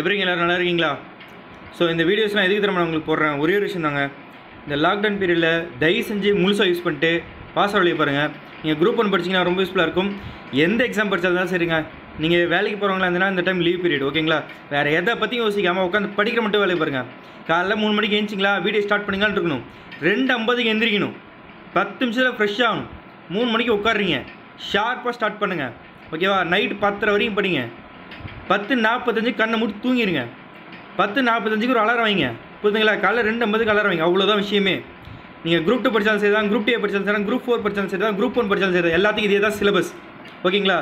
எப்படிங்க எப்படி எல்லோரும் நல்லா இருக்கீங்களா? ஸோ இந்த வீடியோஸ்லாம் எதுக்கு திரும்ப நான் உங்களுக்கு போடுறேன்? ஒரே ஒரு விஷயம் தாங்க. இந்த லாக்டவுன் பீரியடில் தயவு செஞ்சு முழுசாக யூஸ் பண்ணிட்டு பாஸ் வழியை பாருங்கள் நீங்கள் குரூப் ஒன் படிச்சிங்கன்னா ரொம்ப யூஸ்ஃபுல்லாக இருக்கும். எந்த எக்ஸாம் படித்தாலும் சரிங்க. நீங்கள் வேலைக்கு போகிறவங்களா இருந்தீங்கன்னா இந்த டைம் லீவ் பீரியட் ஓகேங்களா வேறு எதை பற்றியும் யோசிக்காமல் உட்காந்து படிக்கிற மட்டும் வேலையை பாருங்கள் காலைல மூணு மணிக்கு எழுந்திங்களா வீடியோ ஸ்டார்ட் பண்ணிங்களான்னு இருக்கணும். ரெண்டு ஐம்பதுக்கு எந்திரிக்கணும். பத்து நிமிஷத்தில் ஃப்ரெஷ் ஆகணும். மூணு மணிக்கு உட்காடுறீங்க ஷார்ப்பாக ஸ்டார்ட் பண்ணுங்கள் ஓகேவா நைட் பத்தரை வரைக்கும் படிங்க. பத்து நாற்பத்தஞ்சு கண்ணை மூடி தூங்கிடுங்க பத்து நாற்பத்தஞ்சுக்கு ஒரு அலாரம் வைங்க. புரியுதுங்களா? காலைல ரெண்டு ஐம்பதுக்கு அலாரம் வைங்க. அவ்வளோதான் விஷயமே. நீங்கள் குரூப் டூ படித்தாலும் சரி தான் குரூப் டே படித்தாலும் சரி தான் குரூப் ஃபோர் படித்தாலும் சரி தான் குரூப் ஒன் படித்தாலும் சரி எல்லாத்துக்கும் இதே தான் சிலபஸ் ஓகேங்களா?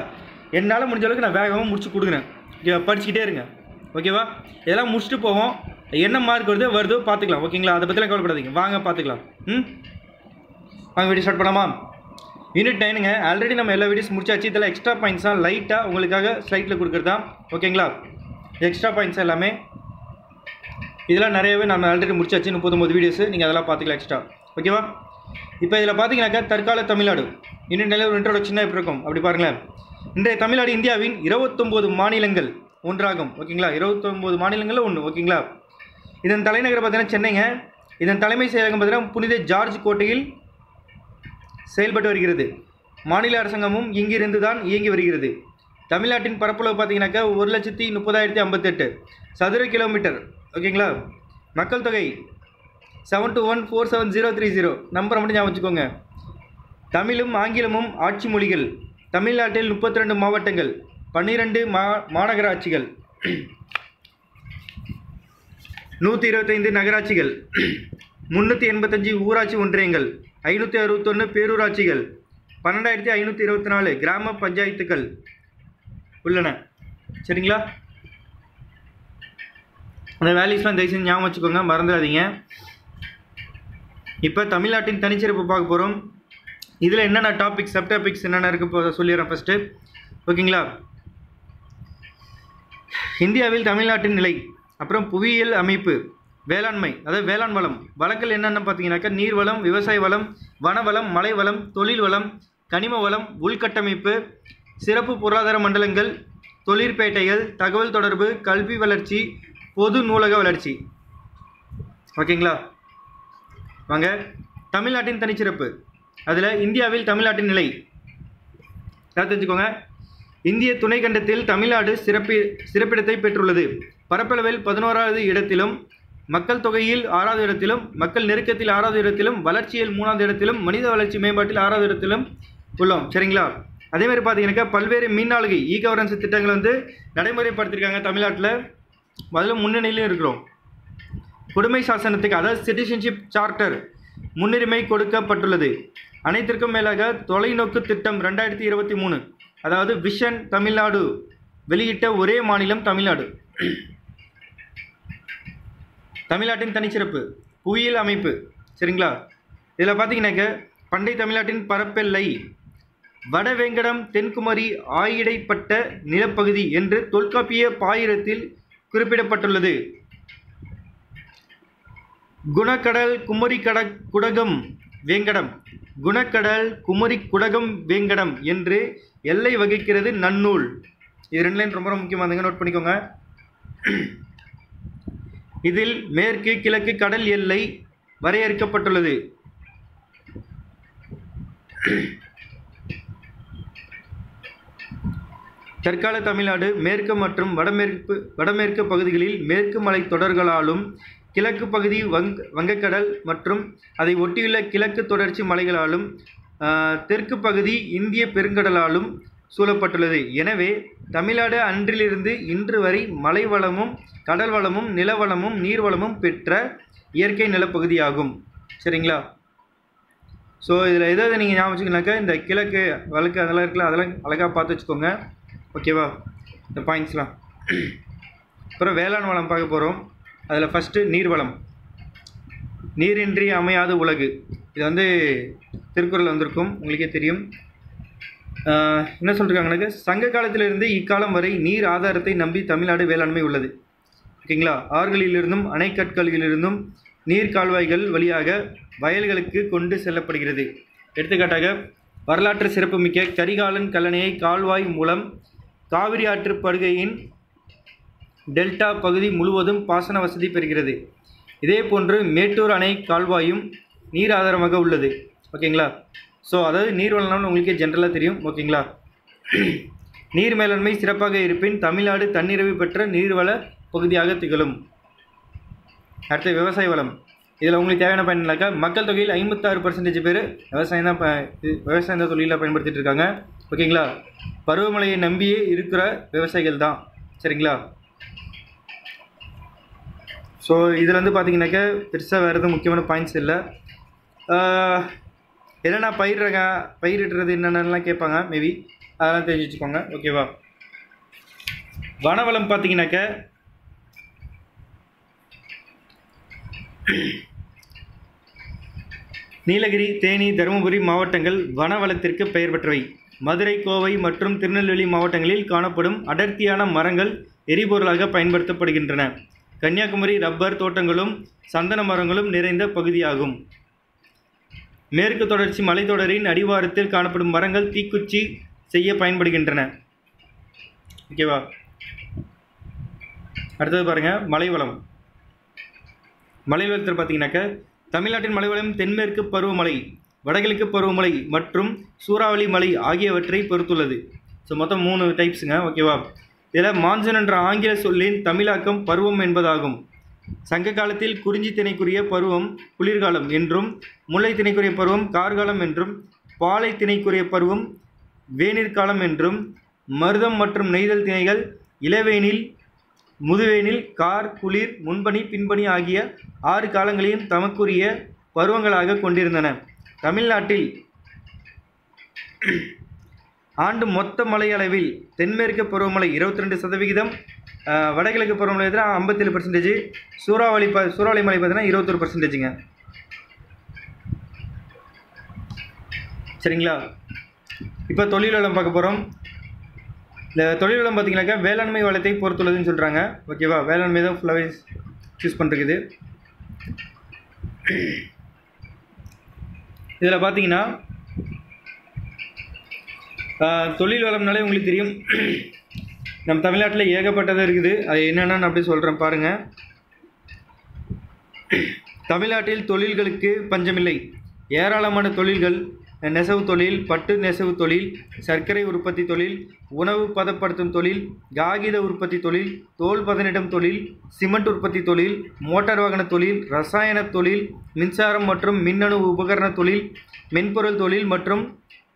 என்னால் முடிஞ்ச அளவுக்கு நான் வேகமாக முடிச்சு கொடுக்குறேன். ஓகேவா படிச்சுக்கிட்டே இருங்க. ஓகேவா? இதெல்லாம் முடிச்சுட்டு போவோம். என்ன மார்க் வருதோ வருதோ பார்த்துக்கலாம். ஓகேங்களா? அதை பற்றிலாம் கவலைப்படாதீங்க. வாங்க பார்த்துக்கலாம். ம்? வாங்க வீடியோ ஸ்டார்ட் பண்ணலாமா? யூனிட் நைனுங்க ஆல்ரெடி நம்ம எல்லா வீடியோஸ் முடிச்சாச்சு. இதெல்லாம் எக்ஸ்ட்ரா பாயிண்ட்ஸாக லைட்டாக உங்களுக்காக ஸ்லைட்டில் கொடுக்குறது? தான் ஓகேங்களா எக்ஸ்ட்ரா பாயிண்ட்ஸ் எல்லாமே. இதெல்லாம் நிறையவே நம்ம ஆல்ரெடி முடிச்சாச்சு. முப்பத்தொம்பது வீடியோஸ் நீங்கள் அதெல்லாம் பார்த்துக்கலாம் எக்ஸ்ட்ரா ஓகேவா இப்போ இதில் பார்த்தீங்கன்னாக்கா தற்கால தமிழ்நாடு. இன்னும் நல்ல ஒரு இன்ட்ரோடக்ஷனாக எப்படி இருக்கும்? அப்படி பாருங்களேன். இன்றைய தமிழ்நாடு இந்தியாவின் இருபத்தொம்போது மாநிலங்கள் ஒன்றாகும். ஓகேங்களா இருபத்தொம்போது மாநிலங்களில் ஒன்று ஓகேங்களா இதன் தலைநகர் பார்த்தீங்கன்னா சென்னைங்க. இதன் தலைமை செயலகம் பார்த்தீங்கன்னா புனித ஜார்ஜ் கோட்டையில் செயல்பட்டு வருகிறது. மாநில அரசாங்கமும் இங்கிருந்து தான் இயங்கி வருகிறது. தமிழ்நாட்டின் பரப்பளவு பார்த்தீங்கன்னாக்கா ஒரு லட்சத்தி முப்பதாயிரத்தி ஐம்பத்தெட்டு சதுர கிலோமீட்டர். ஓகேங்களா? மக்கள் தொகை seven two one four seven zero three zero நம்பரை மட்டும் ஞாபகம் வச்சுக்கோங்க. தமிழும் ஆங்கிலமும் ஆட்சி மொழிகள். தமிழ்நாட்டில் முப்பத்தி ரெண்டு மாவட்டங்கள் பன்னிரெண்டு மா மாநகராட்சிகள். நூற்றி இருபத்தைந்து நகராட்சிகள். முந்நூற்றி எண்பத்தஞ்சு ஊராட்சி ஒன்றியங்கள். ஐநூற்றி அறுபத்தொன்று பேரூராட்சிகள் பன்னெண்டாயிரத்தி ஐநூற்றி இருபத்தி நாலு கிராம பஞ்சாயத்துக்கள் உள்ளன. சரிங்களா? அந்த வேல்யூஸ்லாம் தயவு செஞ்சு ஞாபகம் வச்சுக்கோங்க மறந்துடாதீங்க. இப்போ தமிழ்நாட்டின் தனிச்சிறப்பு பார்க்க போகிறோம் இதில் என்னென்ன டாபிக்ஸ் சப் டாபிக்ஸ் என்னென்ன இருக்குது இப்போ சொல்லிடுறேன் ஃபஸ்ட்டு ஓகேங்களா? இந்தியாவில் தமிழ்நாட்டின் நிலை அப்புறம் புவியியல் அமைப்பு. வேளாண்மை அதாவது வேளாண் வளம். வளங்கள் என்னென்ன பார்த்தீங்கன்னாக்கா நீர் வளம் விவசாய வளம் வனவளம் மலை வளம் தொழில் வளம் கனிம வளம் உள்கட்டமைப்பு சிறப்பு பொருளாதார மண்டலங்கள் தொழிற்பேட்டைகள் தகவல் தொடர்பு கல்வி வளர்ச்சி பொது நூலக வளர்ச்சி. ஓகேங்களா? வாங்க. தமிழ்நாட்டின் தனிச்சிறப்பு. அதில் இந்தியாவில் தமிழ்நாட்டின் நிலை. தெரிஞ்சுக்கோங்க? இந்திய துணைக்கண்டத்தில் தமிழ்நாடு சிறப்பி சிறப்பிடத்தை பெற்றுள்ளது. பரப்பளவில் பதினோராவது இடத்திலும் மக்கள் தொகையில் ஆறாவது இடத்திலும் மக்கள் நெருக்கத்தில் ஆறாவது இடத்திலும் வளர்ச்சியில் மூணாவது இடத்திலும் மனித வளர்ச்சி மேம்பாட்டில் ஆறாவது இடத்திலும் உள்ளோம். சரிங்களா? அதே மாதிரி பார்த்தீங்கன்னாக்கா பல்வேறு மீனாளுகை இ கவர்னன்ஸ் திட்டங்கள் வந்து நடைமுறைப்படுத்தியிருக்காங்க தமிழ்நாட்டில். அதில் முன்னணியிலும் இருக்கிறோம். குடிமை சாசனத்துக்கு அதாவது சிட்டிசன்ஷிப் சார்ட்டர் முன்னுரிமை கொடுக்கப்பட்டுள்ளது. அனைத்திற்கும் மேலாக தொலைநோக்கு திட்டம் ரெண்டாயிரத்தி இருபத்தி மூணு அதாவது விஷன் தமிழ்நாடு வெளியிட்ட ஒரே மாநிலம் தமிழ்நாடு. தமிழ்நாட்டின் தனிச்சிறப்பு புவியியல் அமைப்பு. சரிங்களா? இதில் பார்த்தீங்கன்னாக்க பண்டை தமிழ்நாட்டின் பரப்பெல்லை வடவேங்கடம் தென்குமரி ஆயிடைப்பட்ட நிலப்பகுதி என்று தொல்காப்பிய பாயிரத்தில் குறிப்பிடப்பட்டுள்ளது. குணக்கடல் குமரி கட குடகம் வேங்கடம். குணக்கடல் குமரி குடகம் வேங்கடம் என்று எல்லை வகிக்கிறது நன்னூல். இது ரெண்டு லைன் ரொம்ப ரொம்ப முக்கியமானதுங்க நோட் பண்ணிக்கோங்க. இதில் மேற்கு கிழக்கு கடல் எல்லை வரையறுக்கப்பட்டுள்ளது. தற்கால தமிழ்நாடு மேற்கு மற்றும் வடமேற்கு வடமேற்கு பகுதிகளில் மேற்கு மலை தொடர்களாலும் கிழக்கு பகுதி வங் வங்கக்கடல் மற்றும் அதை ஒட்டியுள்ள கிழக்கு தொடர்ச்சி மலைகளாலும் தெற்கு பகுதி இந்திய பெருங்கடலாலும் சூழப்பட்டுள்ளது. எனவே தமிழ்நாடு அன்றிலிருந்து இன்று வரை மலை வளமும் கடல் வளமும் நிலவளமும் நீர்வளமும் பெற்ற இயற்கை நிலப்பகுதியாகும். சரிங்களா? ஸோ இதில் எதாவது நீங்கள் ஞாபகம் வச்சுக்கனாக்கா இந்த கிழக்கு வழக்கு அதெல்லாம் இருக்குல்ல அதெல்லாம் அழகாக பார்த்து வச்சுக்கோங்க. ஓகேவா இந்த பாயிண்ட்ஸ்லாம் அப்புறம் வேளாண் வளம் பார்க்க போகிறோம் அதில் ஃபஸ்ட்டு நீர்வளம் நீரின்றி அமையாத உலகு. இது வந்து திருக்குறள் வந்திருக்கும். உங்களுக்கே தெரியும். என்ன சொல்லிருக்காங்கனாக்க சங்க காலத்திலிருந்து இக்காலம் வரை நீர் ஆதாரத்தை நம்பி தமிழ்நாடு வேளாண்மை உள்ளது. ஓகேங்களா? ஆறுகளிலிருந்தும் அணைக்கற்களிலிருந்தும் நீர் கால்வாய்கள் வழியாக வயல்களுக்கு கொண்டு செல்லப்படுகிறது. எடுத்துக்காட்டாக வரலாற்று சிறப்புமிக்க கரிகாலன் கல்லணையை கால்வாய் மூலம் காவிரி ஆற்று படுகையின் டெல்டா பகுதி முழுவதும் பாசன வசதி பெறுகிறது. இதே போன்று மேட்டூர் அணை கால்வாயும் நீர் ஆதாரமாக உள்ளது. ஓகேங்களா? ஸோ அதாவது நீர் வளம்னு உங்களுக்கே ஜென்ரலாக தெரியும். ஓகேங்களா? நீர் மேலாண்மை சிறப்பாக இருப்பின் தமிழ்நாடு தன்னிறைவு பெற்ற நீர்வள பகுதியாக திகழும். அடுத்து விவசாய வளம். இதில் உங்களுக்கு தேவையான பயனாக்கா மக்கள் தொகையில் ஐம்பத்தாறு பர்சன்டேஜ் பேர் விவசாயம் தான் ப இது விவசாயம் தான் தொழிலாக பயன்படுத்திட்டு இருக்காங்க. ஓகேங்களா? பருவமழையை நம்பியே இருக்கிற விவசாயிகள் தான். சரிங்களா? ஸோ இதில் வந்து பார்த்தீங்கன்னாக்கா பெருசாக வேறு எதுவும் முக்கியமான பாயிண்ட்ஸ் இல்லை. ஆஹ், என்னென்ன பயிர்றங்க பயிரிடுறது என்னென்னலாம் கேட்பாங்க மேபி அதெல்லாம் தெரிஞ்சு வச்சுக்கோங்க. ஓகேவா? வனவளம் பார்த்தீங்கன்னாக்கா நீலகிரி தேனி தருமபுரி மாவட்டங்கள் வனவளத்திற்கு பெயர் பெற்றவை. மதுரை கோவை மற்றும் திருநெல்வேலி மாவட்டங்களில் காணப்படும் அடர்த்தியான மரங்கள் எரிபொருளாக பயன்படுத்தப்படுகின்றன. கன்னியாகுமரி ரப்பர் தோட்டங்களும் சந்தன மரங்களும் நிறைந்த பகுதியாகும். மேற்கு தொடர்ச்சி மலைத்தொடரின் அடிவாரத்தில் காணப்படும் மரங்கள் தீக்குச்சி செய்ய பயன்படுகின்றன. ஓகேவா? அடுத்தது பாருங்கள் மலைவளம். மலைவளத்தில் பார்த்தீங்கன்னாக்க தமிழ்நாட்டின் மலைவளம் தென்மேற்கு பருவமழை வடகிழக்கு பருவமழை மற்றும் சூறாவளி மலை ஆகியவற்றை பொறுத்துள்ளது. ஸோ மொத்தம் மூணு டைப்ஸுங்க ஓகேவா இதில் மான்சூன் என்ற ஆங்கில சொல்லின் தமிழாக்கம் பருவம் என்பதாகும். சங்க காலத்தில் குறிஞ்சி திணைக்குரிய பருவம் குளிர்காலம் என்றும் முல்லை திணைக்குரிய பருவம் கார்காலம் என்றும் பாலை திணைக்குரிய பருவம் வேநீர்காலம் என்றும் மருதம் மற்றும் நெய்தல் திணைகள் இளவேனில் முதுவேனில் கார் குளிர் முன்பனி பின்பனி ஆகிய ஆறு காலங்களையும் தமக்குரிய பருவங்களாக கொண்டிருந்தன. தமிழ்நாட்டில் ஆண்டு மொத்த மலையளவில் தென்மேற்கு பருவமழை இருபத்தி ரெண்டு சதவிகிதம் வடகிழக்கு பருவமழை பார்த்தீங்கன்னா ஐம்பத்தேழு பர்சன்டேஜ் சூறாவளி ப சூறாவளி மலை பார்த்தீங்கன்னா இருபத்தொரு பர்சன்டேஜுங்க சரிங்களா? இப்போ தொழிலாளம் பார்க்க போகிறோம் இந்த தொழில் வளம் பார்த்தீங்கன்னாக்கா வேளாண்மை வளத்தை பொறுத்துள்ளதுன்னு சொல்கிறாங்க ஓகேவா? வேளாண்மை தான் ஃபுல்லாகவே சூஸ் பண்ணிருக்குது இதில் பார்த்தீங்கன்னா தொழில் வளம்னாலே உங்களுக்கு தெரியும். நம்ம தமிழ்நாட்டில் ஏகப்பட்டதாக இருக்குது. அது என்னென்னு நான் அப்படியே சொல்கிறேன் பாருங்கள் தமிழ்நாட்டில் தொழில்களுக்கு பஞ்சமில்லை. ஏராளமான தொழில்கள் நெசவு தொழில் பட்டு நெசவு தொழில் சர்க்கரை உற்பத்தி தொழில் உணவு பதப்படுத்தும் தொழில் காகித உற்பத்தி தொழில் தோல் பதனிடும் தொழில் சிமெண்ட் உற்பத்தி தொழில் மோட்டார் வாகன தொழில் ரசாயன தொழில் மின்சாரம் மற்றும் மின்னணு உபகரண தொழில் மென்பொருள் தொழில் மற்றும்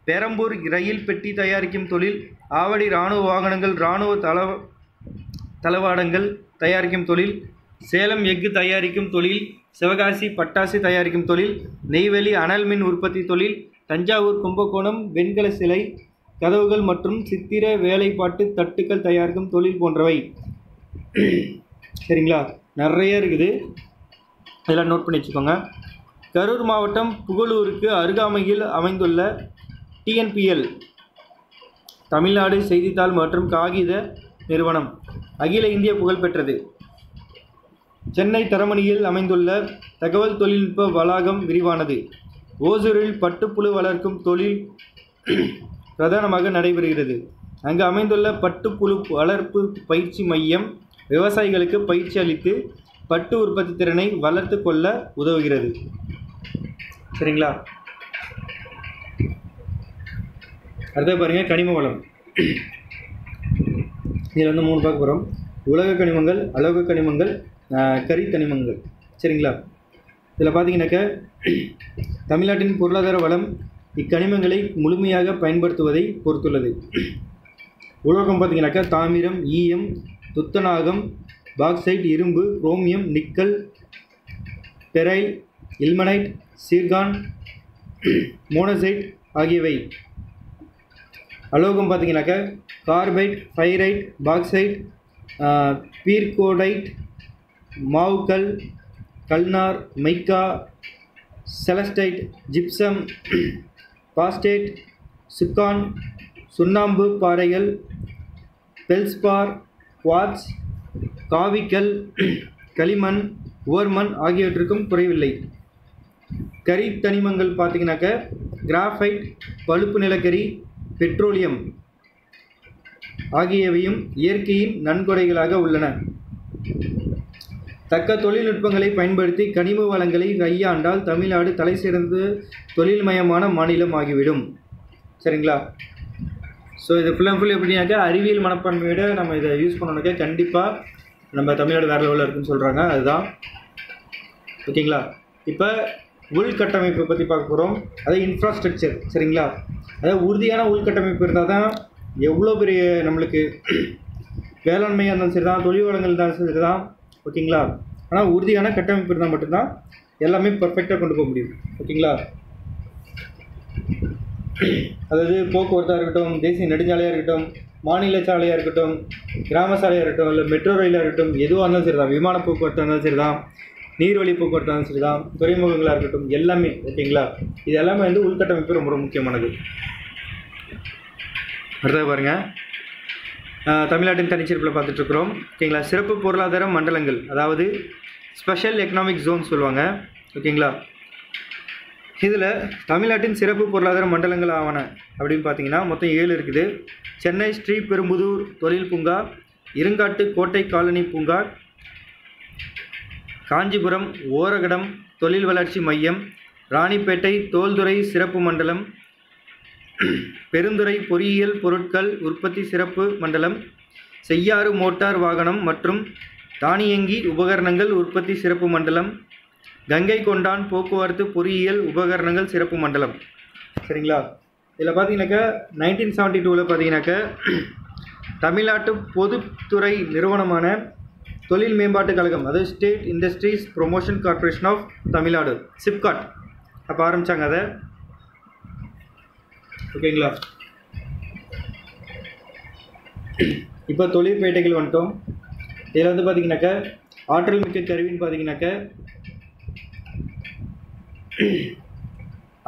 பெரம்பூர் ரயில் பெட்டி தயாரிக்கும் தொழில் ஆவடி இராணுவ வாகனங்கள் இராணுவ தள தளவாடங்கள் தயாரிக்கும் தொழில் சேலம் எஃகு தயாரிக்கும் தொழில் சிவகாசி பட்டாசு தயாரிக்கும் தொழில் நெய்வேலி அனல் மின் உற்பத்தி தொழில் தஞ்சாவூர் கும்பகோணம் வெண்கல சிலை கதவுகள் மற்றும் சித்திர வேலைப்பாட்டு தட்டுக்கள் தயாரிக்கும் தொழில் போன்றவை. சரிங்களா? நிறைய இருக்குது. இதெல்லாம் நோட் பண்ணி வச்சுக்கோங்க. கரூர் மாவட்டம் புகழூருக்கு அருகாமையில் அமைந்துள்ள டிஎன்பிஎல் தமிழ்நாடு செய்தித்தாள் மற்றும் காகித நிறுவனம். அகில இந்திய புகழ்பெற்றது சென்னை தரமணியில் அமைந்துள்ள தகவல் தொழில்நுட்ப வளாகம் விரிவானது. ஓசூரில் பட்டுப்புழு வளர்க்கும் தொழில் பிரதானமாக நடைபெறுகிறது. அங்கு அமைந்துள்ள பட்டுப்புழு வளர்ப்பு பயிற்சி மையம் விவசாயிகளுக்கு பயிற்சி அளித்து பட்டு உற்பத்தி திறனை வளர்த்து கொள்ள உதவுகிறது. சரிங்களா? அடுத்த பாருங்கள் கனிம வளம். இதில் வந்து மூணு பார்க்க போகிறோம் உலக கனிமங்கள் அலோக கனிமங்கள் ஆஹ், கரி கனிமங்கள். சரிங்களா? இதில் பார்த்தீங்கன்னாக்க தமிழ்நாட்டின் பொருளாதார வளம் இக்கனிமங்களை முழுமையாக பயன்படுத்துவதை பொறுத்துள்ளது. உலோகம் பார்த்தீங்கன்னாக்கா தாமிரம் ஈயம் துத்தநாகம் பாக்சைட் இரும்பு chromium nickel beryl ilmenite zircon monazite ஆகியவை. அலோகம் பார்த்தீங்கன்னாக்கா கார்பைட் ஃபைரைட் பாக்சைட் பீர்கோடைட் மாவுக்கல் கல்னார் மைக்கா செலஸ்டைட் ஜிப்சம் பாஸ்டேட் சுக்கான் சுண்ணாம்பு பாறைகள் பெல்ஸ்பார் குவாட்ஸ் காவிக்கல் களிமண் ஓர்மண் ஆகியவற்றுக்கும் குறைவில்லை. கரி தனிமங்கள் பார்த்தீங்கன்னாக்க கிராஃபைட் பழுப்பு நிலக்கரி பெட்ரோலியம் ஆகியவையும் இயற்கையின் நன்கொடைகளாக உள்ளன. தக்க தொழில்நுட்பங்களை பயன்படுத்தி கனிம வளங்களை கையாண்டால் தமிழ்நாடு தலை சிறந்து தொழில்மயமான மாநிலம் ஆகிவிடும். சரிங்களா? ஸோ இது ஃபுல் அண்ட் ஃபுல் எப்படின்னாக்கா அறிவியல் மனப்பான்மையோட நம்ம இதை யூஸ் பண்ணோம்னாக்கா கண்டிப்பாக நம்ம தமிழ்நாடு வேறு லெவலில் இருக்குன்னு சொல்கிறாங்க அதுதான். ஓகேங்களா? இப்போ உள்கட்டமைப்பை பற்றி பார்க்க போகிறோம் அதாவது இன்ஃப்ராஸ்ட்ரக்சர் சரிங்களா? அதாவது உறுதியான உள்கட்டமைப்பு இருந்தால் தான் எவ்வளோ பெரிய நம்மளுக்கு வேளாண்மையாக இருந்தாலும் சரி தான் தொழில் வளங்கள் இருந்தாலும் சரி தான் ஓகேங்களா? ஆனால் உறுதியான கட்டமைப்பு இருந்தால் மட்டும்தான் எல்லாமே பர்ஃபெக்டாக கொண்டு போக முடியும். ஓகேங்களா? அதாவது போக்குவரத்தாக இருக்கட்டும் தேசிய நெடுஞ்சாலையாக இருக்கட்டும் மாநில சாலையாக இருக்கட்டும் கிராம சாலையாக இருக்கட்டும் இல்லை மெட்ரோ ரயிலாக இருக்கட்டும் எதுவாக இருந்தாலும் சரி தான் விமான போக்குவரத்தாக இருந்தாலும் சரி தான் நீர்வழி போக்குவரத்தாக இருந்தாலும் சரி தான் துறைமுகங்களாக இருக்கட்டும் எல்லாமே ஓகேங்களா? இது எல்லாமே வந்து உள்கட்டமைப்பு ரொம்ப ரொம்ப முக்கியமானது. அடுத்தது பாருங்கள் தமிழ்நாட்டின் தனிச்சிறப்பில் பார்த்துட்ருக்குறோம். ஓகேங்களா? சிறப்பு பொருளாதார மண்டலங்கள் அதாவது ஸ்பெஷல் எக்கனாமிக் ஜோன் சொல்லுவாங்க. ஓகேங்களா? இதில் தமிழ்நாட்டின் சிறப்பு பொருளாதார மண்டலங்கள் ஆவன அப்படின்னு பார்த்தீங்கன்னா மொத்தம் ஏழு இருக்குது. சென்னை ஸ்ரீபெரும்புதூர் தொழில் பூங்கா இருங்காட்டு கோட்டை காலனி பூங்கா காஞ்சிபுரம் ஓரகடம் தொழில் வளர்ச்சி மையம் ராணிப்பேட்டை தோல்துறை சிறப்பு மண்டலம் பெருந்துறை பொறியியல் பொருட்கள் உற்பத்தி சிறப்பு மண்டலம் செய்யாறு மோட்டார் வாகனம் மற்றும் தானியங்கி உபகரணங்கள் உற்பத்தி சிறப்பு மண்டலம் கங்கை கொண்டான் போக்குவரத்து பொறியியல் உபகரணங்கள் சிறப்பு மண்டலம். சரிங்களா? இதில் பார்த்தீங்கன்னாக்கா நைன்டீன் செவன்ட்டி டூவில் பார்த்தீங்கன்னாக்கா தமிழ்நாட்டு பொதுத்துறை நிறுவனமான தொழில் மேம்பாட்டுக் கழகம் அதாவது state industries promotion corporation of Tamil Nadu SIPCOT அப்போ ஆரம்பித்தாங்க அதை. ஓகேங்களா? இப்போ தொழிற்பேட்டைகள் வந்துட்டோம். இதில் வந்து பார்த்தீங்கன்னாக்கா ஆற்றல் மிக்க கருவின்னு பார்த்தீங்கன்னாக்கா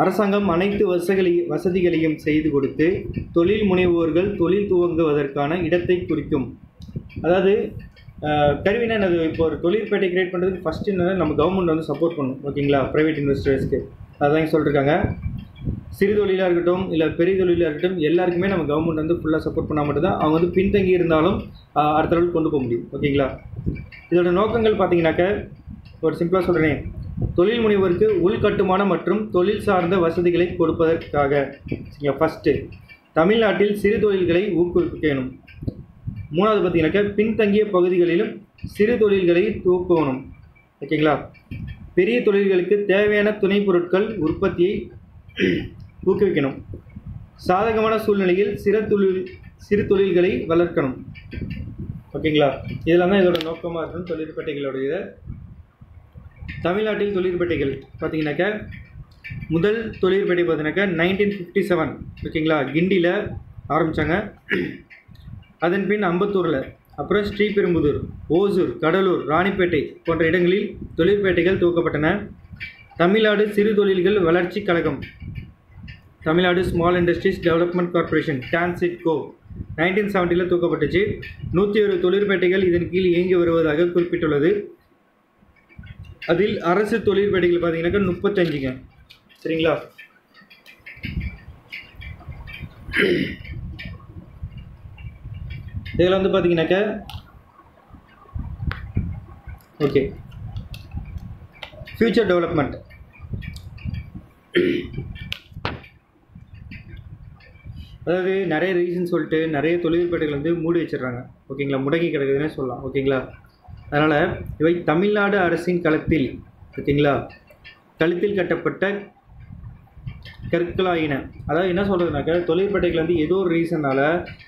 அரசாங்கம் அனைத்து வசதிகளையும் வசதிகளையும் செய்து கொடுத்து தொழில் முனைவோர்கள் தொழில் துவங்குவதற்கான இடத்தை குறிக்கும். அதாவது கருவினா என்னது? இப்போ ஒரு தொழிற்பேட்டை கிரியேட் பண்ணுறதுக்கு ஃபஸ்ட்டு நம்ம கவர்மெண்ட் வந்து சப்போர்ட் பண்ணும் ஓகேங்களா? ப்ரைவேட் இன்வெஸ்டர்ஸ்க்கு அதான் சொல்லியிருக்காங்க சிறு தொழிலாக இருக்கட்டும் இல்லை பெரிய தொழிலாக இருக்கட்டும் எல்லாருக்குமே நம்ம கவர்மெண்ட் வந்து ஃபுல்லாக சப்போர்ட் பண்ணால் மட்டும்தான் அவங்க வந்து பின்தங்கி இருந்தாலும் அடுத்த லெவலுக்கு கொண்டு போக முடியும். ஓகேங்களா இதோட நோக்கங்கள் பார்த்தீங்கன்னாக்க ஒரு சிம்பிளாக சொல்கிறேன் தொழில் முனைவருக்கு உள்கட்டுமானம் மற்றும் தொழில் சார்ந்த வசதிகளை கொடுப்பதற்காக. ஃபஸ்ட்டு தமிழ்நாட்டில் சிறு தொழில்களை ஊக்குவிக்கணும் மூணாவது பார்த்தீங்கன்னாக்கா பின்தங்கிய பகுதிகளிலும் சிறு தொழில்களை தூக்கணும் ஓகேங்களா பெரிய தொழில்களுக்கு தேவையான துணை பொருட்கள் உற்பத்தியை ஊக்குவிக்கணும். சாதகமான சூழ்நிலையில் சிறு தொழில் சிறு தொழில்களை வளர்க்கணும். ஓகேங்களா? இதெல்லாம் தான் இதோட நோக்கமாக இருக்கும் தொழிற்பேட்டைகளுடைய தமிழ்நாட்டில் தொழிற்பேட்டைகள் பார்த்தீங்கன்னாக்கா முதல் தொழிற்பேட்டை பார்த்தீங்கன்னாக்கா நைன்டீன் ஃபிஃப்டி செவன் ஓகேங்களா? கிண்டியில் ஆரம்பித்தாங்க அதன் பின் அம்பத்தூரில் அப்புறம் ஸ்ரீபெரும்புதூர் ஓசூர் கடலூர் ராணிப்பேட்டை போன்ற இடங்களில் தொழிற்பேட்டைகள் துவக்கப்பட்டன. தமிழ்நாடு சிறு தொழில்கள் வளர்ச்சி கழகம். Tamil Nadu small industries development corporation TANSIDCO nineteen செவன்ட்டியில் தூக்கப்பட்டுச்சு. நூற்றி ஒரு தொழிற்பேட்டைகள் இதன் கீழ் இயங்கி வருவதாக குறிப்பிட்டுள்ளது. அதில் அரசு தொழிற்பேட்டைகள் பார்த்தீங்கன்னாக்கா முப்பத்தஞ்சுங்க. சரிங்களா? இதில் வந்து பார்த்தீங்கன்னாக்கா ஓகே. ஃப்யூச்சர் டெவலப்மெண்ட் அதாவது நிறைய ரீசன் சொல்லிட்டு நிறைய தொழிற்பேட்டைகள் வந்து மூடி வச்சிடுறாங்க. ஓகேங்களா முடங்கி கிடக்குதுன்னே சொல்லலாம். ஓகேங்களா அதனால் இவை தமிழ்நாடு அரசின் களத்தில் ஓகேங்களா கழுத்தில் கட்டப்பட்ட கற்களாயின அதாவது என்ன சொல்கிறதுனாக்கா தொழிற்பேட்டைகள் வந்து ஏதோ ஒரு ரீசனால்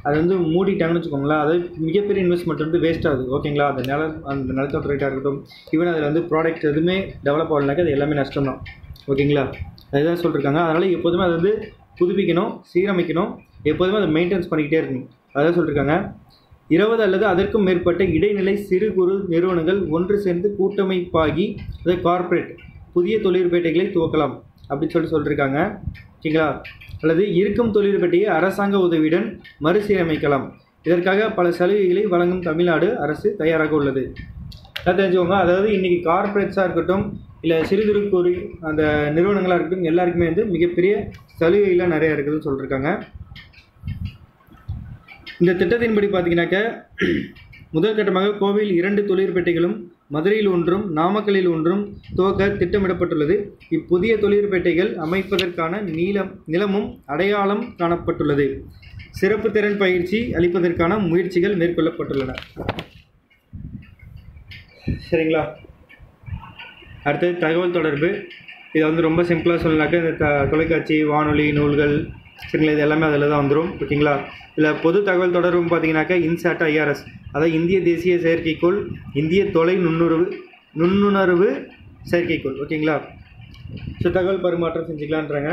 அதை வந்து மூடிட்டாங்கன்னு வச்சுக்கோங்களேன் அதாவது மிகப்பெரிய இன்வெஸ்ட்மெண்ட் வந்து வேஸ்ட் ஆகுது. ஓகேங்களா அந்த நில அந்த நிலத்தோட்ட ரேட்டாக இருக்கட்டும். ஈவன் அதில் வந்து ப்ராடக்ட் எதுவுமே டெவலப் ஆகலைனாக்கா அது எல்லாமே நஷ்டம் தான் ஓகேங்களா அதுதான் சொல்லியிருக்காங்க அதனால் எப்போதுமே அதை வந்து புதுப்பிக்கணும் சீரமைக்கணும். எப்போதுமே அதை மெயின்டெனன்ஸ் பண்ணிக்கிட்டே இருக்கணும். அதான் சொல்லியிருக்காங்க இருபது அல்லது அதற்கும் மேற்பட்ட இடைநிலை சிறு குறு நிறுவனங்கள் ஒன்று சேர்ந்து கூட்டமைப்பாகி அதாவது கார்ப்பரேட் புதிய தொழிற்பேட்டைகளை துவக்கலாம். அப்படின்னு சொல்லி சொல்லியிருக்காங்க ஓகேங்களா அல்லது இருக்கும் தொழிற்பேட்டையை அரசாங்க உதவியுடன் மறுசீரமைக்கலாம். இதற்காக பல சலுகைகளை வழங்கும் தமிழ்நாடு அரசு தயாராக உள்ளது. அதான் தெரிஞ்சுக்கோங்க. அதாவது இன்றைக்கி கார்ப்பரேட்ஸாக இருக்கட்டும் இல்லை சிறு குறு கூறி அந்த நிறுவனங்களாக இருக்கட்டும் எல்லாருக்குமே வந்து மிகப்பெரிய சலுகைலாம் நிறைய இருக்குதுன்னு சொல்லியிருக்காங்க இந்த திட்டத்தின்படி பார்த்தீங்கன்னாக்க முதல் கட்டமாக கோவையில் இரண்டு தொழிற்பேட்டைகளும் மதுரையில் ஒன்றும் நாமக்கல்லில் ஒன்றும் துவக்க திட்டமிடப்பட்டுள்ளது. இப்புதிய தொழிற்பேட்டைகள் அமைப்பதற்கான நீளம் நிலமும் அடையாளம் காணப்பட்டுள்ளது. சிறப்பு திறன் பயிற்சி அளிப்பதற்கான முயற்சிகள் மேற்கொள்ளப்பட்டுள்ளன. சரிங்களா? அடுத்தது தகவல் தொடர்பு. இதை வந்து ரொம்ப சிம்பிளாக சொல்லலாக்க இந்த த தொலைக்காட்சி வானொலி நூல்கள் சரிங்களா? இது எல்லாமே அதில் தான் வந்துடும் ஓகேங்களா? இதில் பொது தகவல் தொடர்புன்னு பார்த்தீங்கன்னாக்கா இன்சாட் ஐஆர்எஸ். அதாவது இந்திய தேசிய செயற்கைக்கோள் இந்திய தொலை நுண்ணுணர்வு நுண்ணுணர்வு செயற்கைக்கோள். ஓகேங்களா? ஸோ தகவல் பரிமாற்றம் செஞ்சுக்கலான்றாங்க.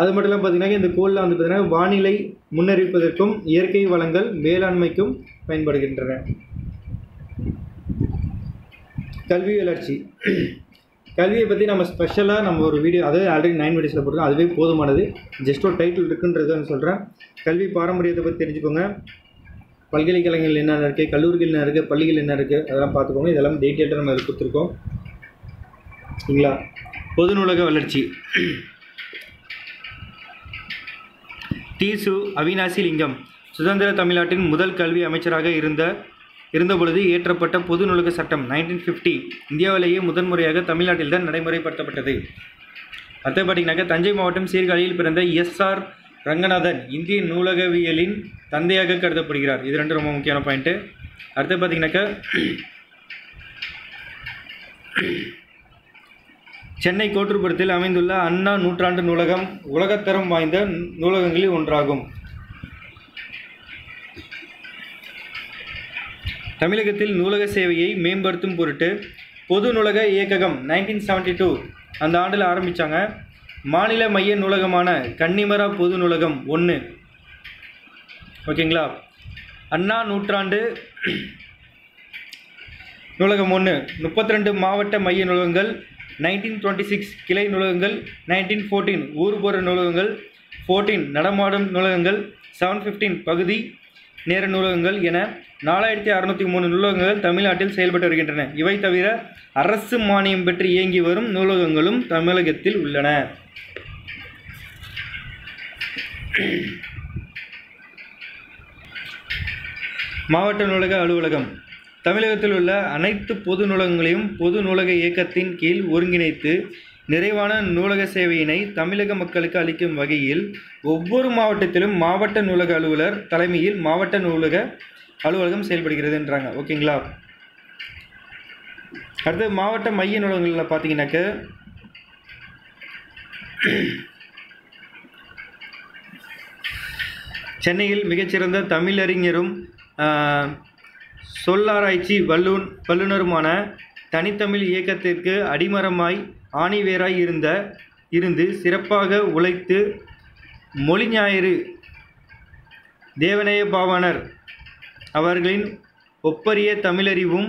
அது மட்டும் இல்லாமல் பார்த்தீங்கன்னா இந்த கோளில் வந்து பார்த்திங்கன்னா வானிலை முன்னறிவிப்பதற்கும் இயற்கை வளங்கள் மேலாண்மைக்கும் பயன்படுகின்றன. கல்வி வளர்ச்சி. கல்வியை பற்றி நம்ம ஸ்பெஷலாக நம்ம ஒரு வீடியோ அதாவது ஆல்ரெடி நைன் வீடியோஸில் போட்டிருக்கோம். அதுவே போதுமானது. ஜஸ்ட் ஒரு டைட்டில் இருக்குன்றது நான் சொல்கிறேன் கல்வி பாரம்பரியத்தை பற்றி தெரிஞ்சுக்கோங்க. பல்கலைக்கழகங்கள் என்னென்ன இருக்குது கல்லூரிகள் என்ன இருக்குது பள்ளிகள் என்ன இருக்குது அதெல்லாம் பார்த்துக்கோங்க. இதெல்லாம் டீட்டெயிலாக நம்ம அதில் கொடுத்துருக்கோம். சரிங்களா? பொது நூலக வளர்ச்சி. தீசு அவினாசி லிங்கம். சுதந்திர தமிழ்நாட்டின் முதல் கல்வி அமைச்சராக இருந்த இருந்தபொழுது இயற்றப்பட்ட பொது நூலக சட்டம் நைன்டீன் ஃபிஃப்டி இந்தியாவிலேயே முதன்முறையாக தமிழ்நாட்டில் தான் நடைமுறைப்படுத்தப்பட்டது. அடுத்து பார்த்தீங்கன்னாக்கா தஞ்சை மாவட்டம் சீர்காழியில் பிறந்த எஸ்ஆர் ரங்கநாதன் இந்திய நூலகவியலின் தந்தையாக கருதப்படுகிறார். இது ரெண்டு ரொம்ப முக்கியமான பாயிண்ட்டு அடுத்து பார்த்தீங்கன்னாக்கா சென்னை கோட்டுப்புறத்தில் அமைந்துள்ள அண்ணா நூற்றாண்டு நூலகம் உலகத்தரம் வாய்ந்த நூலகங்களில் ஒன்றாகும். தமிழகத்தில் நூலக சேவையை மேம்படுத்தும் பொருட்டு பொது நூலக இயக்ககம் நைன்டீன் செவன்ட்டி டூ அந்த ஆண்டில் ஆரம்பித்தாங்க மாநில மைய நூலகமான கன்னிமரா பொது நூலகம் ஒன்று ஓகேங்களா? அண்ணா நூற்றாண்டு நூலகம் ஒன்று முப்பத்தி ரெண்டு மாவட்ட மைய நூலகங்கள் நைன்டீன் டுவெண்ட்டி சிக்ஸ் கிளை நூலகங்கள் நைன்டீன் ஃபோர்டீன் ஊர்புற நூலகங்கள் ஃபோர்டீன் நடமாடும் நூலகங்கள் செவன் ஃபிஃப்டீன் பகுதி நேர நூலகங்கள் என நாலாயிரத்தி அறுநூற்றி மூணு நூலகங்கள் தமிழ்நாட்டில் செயல்பட்டு வருகின்றன. இவை தவிர அரசு மானியம் பெற்று இயங்கி வரும் நூலகங்களும் தமிழகத்தில் உள்ளன. மாவட்ட நூலக அலுவலகம். தமிழகத்தில் உள்ள அனைத்து பொது நூலகங்களையும் பொது நூலக இயக்கத்தின் கீழ் ஒருங்கிணைத்து நிறைவான நூலக சேவையினை தமிழக மக்களுக்கு அளிக்கும் வகையில் ஒவ்வொரு மாவட்டத்திலும் மாவட்ட நூலக அலுவலர் தலைமையில் மாவட்ட நூலக அலுவலகம் செயல்படுகிறதுன்றாங்க ஓகேங்களா? அடுத்து மாவட்ட மைய நூலகங்களில் பார்த்தீங்கன்னாக்க சென்னையில் மிகச்சிறந்த தமிழறிஞரும் சொல்லாராய்ச்சி வல்லூன் வல்லுனருமான தனித்தமிழ் இயக்கத்திற்கு அடிமரமாய் ஆணிவேராய் இருந்த இருந்து சிறப்பாக உழைத்து மொழி ஞாயிறு தேவநேய பாவாணர் அவர்களின் ஒப்பரிய தமிழறிவும்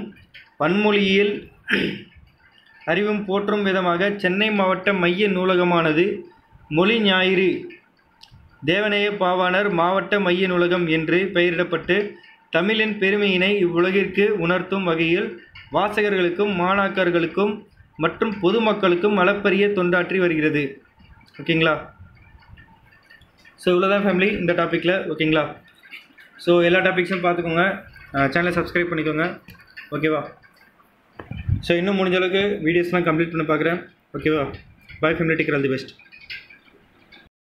பன்மொழியில் அறிவும் போற்றும் விதமாக சென்னை மாவட்ட மைய நூலகமானது மொழி ஞாயிறு தேவநேய பாவாணர் மாவட்ட மைய நூலகம் என்று பெயரிடப்பட்டு தமிழின் பெருமையினை இவ்வுலகிற்கு உணர்த்தும் வகையில் வாசகர்களுக்கும் மாணாக்கர்களுக்கும் மற்றும் பொதுமக்களுக்கும் அளப்பரிய தொண்டாற்றி வருகிறது. ஓகேங்களா? ஸோ இவ்வளோதான் ஃபேமிலி இந்த டாப்பிக்கில் ஓகேங்களா? ஸோ எல்லா டாபிக்ஸும் பார்த்துக்கோங்க. சேனலை சப்ஸ்கிரைப் பண்ணிக்கோங்க. ஓகேவா? ஸோ இன்னும் முடிஞ்ச அளவுக்கு வீடியோஸ்லாம் கம்ப்ளீட் பண்ண பார்க்குறேன். ஓகேவா? Bye family take care all the best